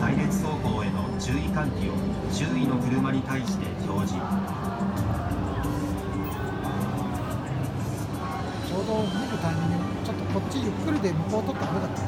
隊列走行への注意喚起を周囲の車に対して表示。ちょうど見るタイミングちょっとこっちゆっくりで向こう取ったら危なった。